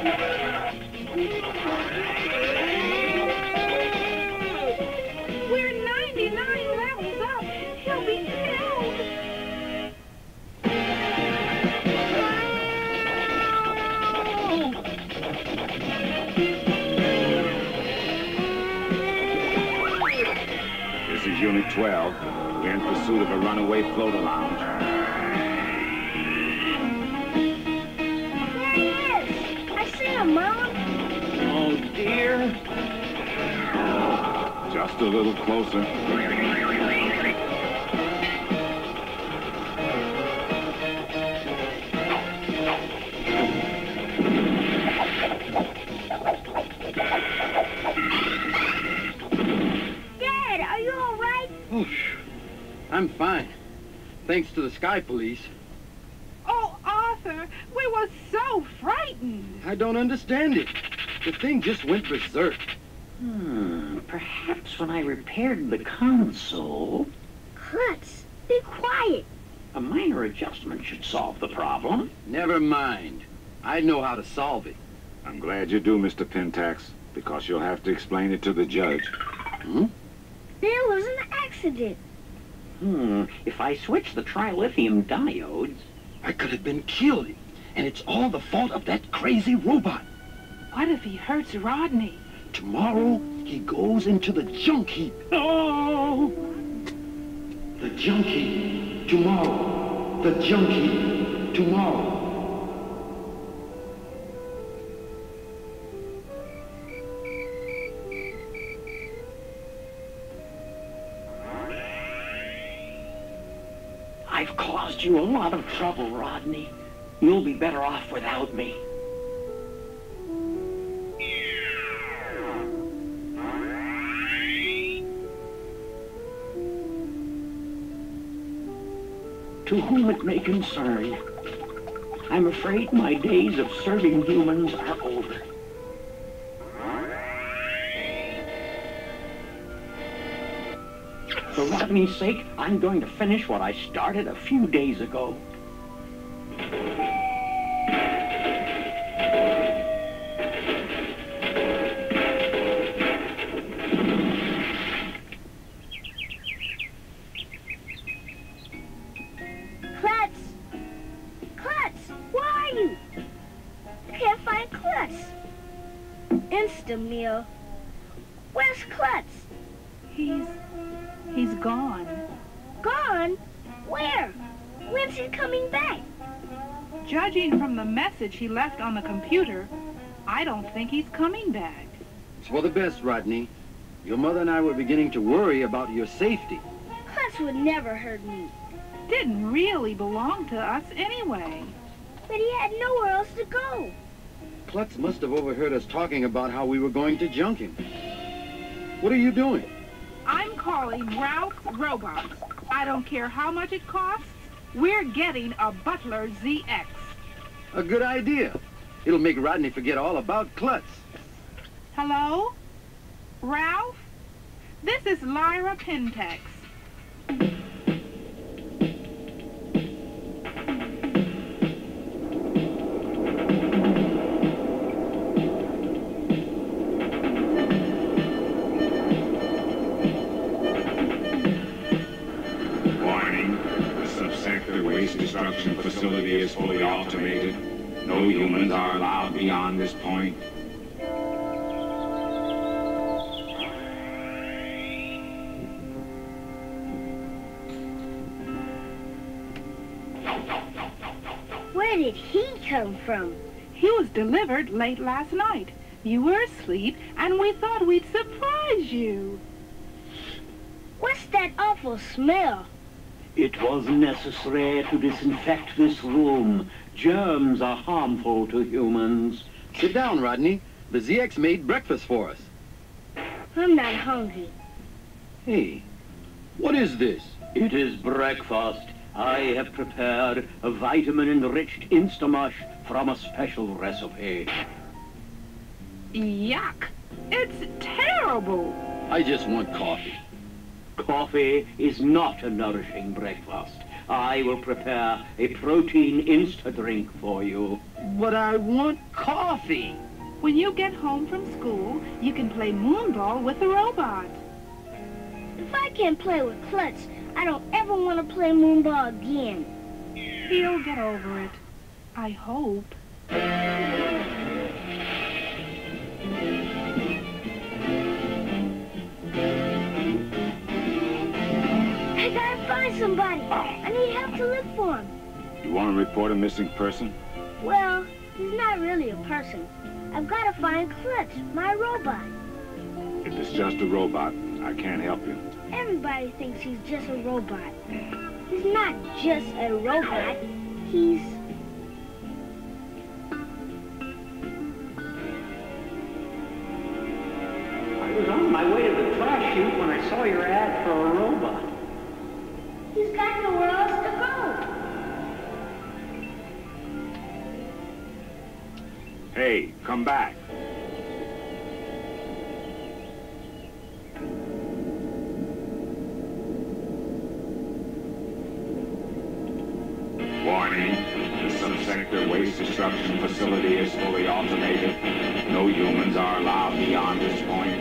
We're 99 levels up. This is Unit 12. We're in pursuit of a runaway floater lounge. Just a little closer. Dad, are you all right? Oh, I'm fine. Thanks to the Sky Police. Oh, Arthur, we were so frightened. I don't understand it. The thing just went berserk. Hmm, perhaps when I repaired the console, Clutz, be quiet. a minor adjustment should solve the problem. Never mind. I know how to solve it. I'm glad you do, Mr. Pentax, because you'll have to explain it to the judge. There was an accident. Hmm, if I switch the trilithium diodes, I could have been killed. And it's all the fault of that crazy robot. What if he hurts Rodney? Tomorrow, he goes into the junk heap. Oh! The junk heap. Tomorrow. The junk heap. Tomorrow. I've caused you a lot of trouble, Rodney. You'll be better off without me. To whom it may concern, I'm afraid my days of serving humans are over. For Rodney's sake, I'm going to finish what I started a few days ago. Insta-meal. Where's Clutz? He's... he's gone. Gone? Where? When's he coming back? Judging from the message he left on the computer, I don't think he's coming back. It's for the best, Rodney. Your mother and I were beginning to worry about your safety. Clutz would never hurt me. Didn't really belong to us anyway. But he had nowhere else to go. Clutz must have overheard us talking about how we were going to junk him. What are you doing? I'm calling Ralph Robots. I don't care how much it costs. We're getting a Butler ZX. A good idea. It'll make Rodney forget all about Clutz. Hello? Ralph? This is Lyra Pentax. Waste destruction facility is fully automated. No humans are allowed beyond this point. Where did he come from? He was delivered late last night. You were asleep, and we thought we'd surprise you. What's that awful smell? It was necessary to disinfect this room. Germs are harmful to humans. Sit down, Rodney. The ZX made breakfast for us. I'm not hungry. Hey, what is this? It is breakfast. I have prepared a vitamin-enriched Instamush from a special recipe. Yuck. It's terrible. I just want coffee. Coffee is not a nourishing breakfast. I will prepare a protein insta-drink for you. But I want coffee. When you get home from school, you can play moonball with the robot. If I can't play with Clutz, I don't ever want to play moonball again. He'll get over it. I hope. Somebody. I need help to look for him. You want to report a missing person? Well, he's not really a person. I've got to find Clutz, my robot. If it's just a robot, I can't help you. Everybody thinks he's just a robot. He's not just a robot. He's... Hey, come back. Warning, the subsector waste destruction facility is fully automated. No humans are allowed beyond this point.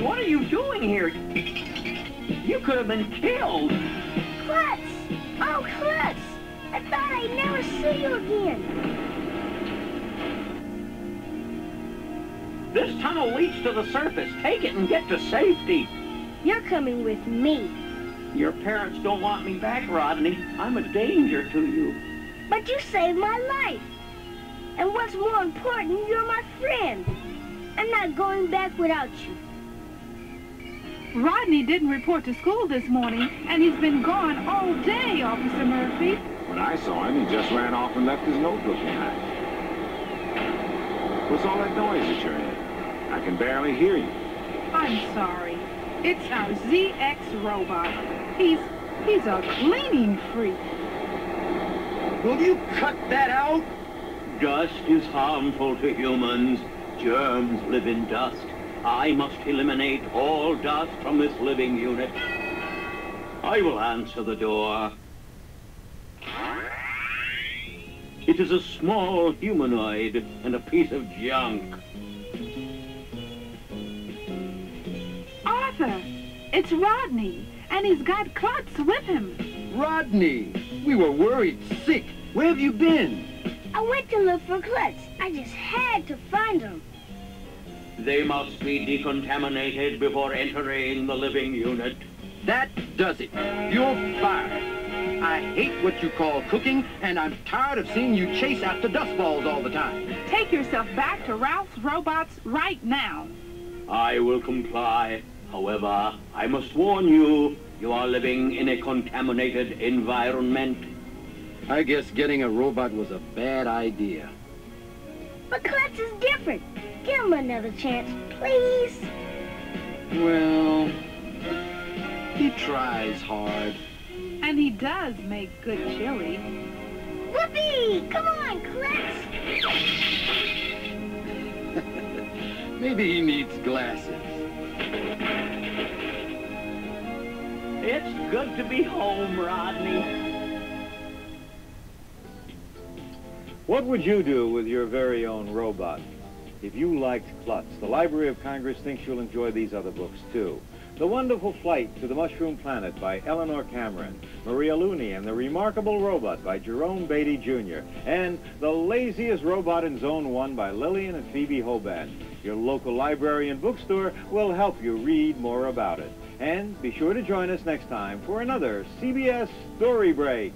What are you doing here? You could have been killed. Clutz! Oh, Clutz! I thought I'd never see you again. This tunnel leads to the surface. Take it and get to safety. You're coming with me. Your parents don't want me back, Rodney. I'm a danger to you. But you saved my life. And what's more important, you're my friend. I'm not going back without you. Rodney didn't report to school this morning, and he's been gone all day, Officer Murphy. When I saw him, he just ran off and left his notebook behind. What's all that noise that you're in? I can barely hear you. I'm sorry. It's our ZX robot. He's he's a cleaning freak. Will you cut that out? Dust is harmful to humans. Germs live in dust. I must eliminate all dust from this living unit. I will answer the door. It is a small humanoid and a piece of junk. Arthur, it's Rodney, and he's got Clutz with him. Rodney, we were worried sick. Where have you been? I went to look for Clutz. I just had to find him. They must be decontaminated before entering the living unit. That does it. You're fired. I hate what you call cooking, and I'm tired of seeing you chase after dust balls all the time. Take yourself back to Ralph's Robots right now. I will comply. However, I must warn you, you are living in a contaminated environment. I guess getting a robot was a bad idea. But Clutz is different. Give him another chance, please. Well, he tries hard. And he does make good chili. Whoopee! Come on, Clutz! Maybe he needs glasses. It's good to be home, Rodney. What would you do with your very own robot? If you liked Clutz, the Library of Congress thinks you'll enjoy these other books too. The Wonderful Flight to the Mushroom Planet by Eleanor Cameron, Maria Looney and the Remarkable Robot by Jerome Beatty Jr., and The Laziest Robot in Zone 1 by Lillian and Phoebe Hoban. Your local library and bookstore will help you read more about it. And be sure to join us next time for another CBS Storybreak.